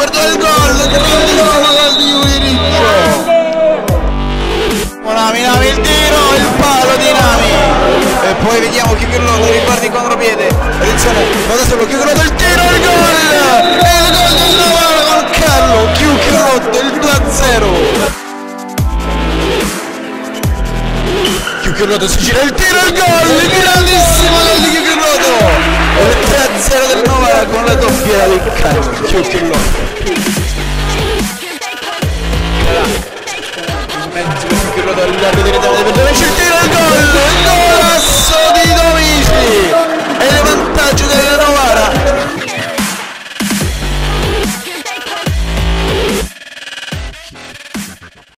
perdona il gol, grandissimo gol di Uiriccio. Nami, Nami il tiro, il palo di Nami. E poi vediamo chi più lungo riguarda il contropiede. Attenzione, guarda solo, chiudono il tiro, il gol! E il gol di Navara con Carlo, Chiucrot, il 2-0. Chiucrot si gira il tiro, il gol, grandissimo! 気をつけるよ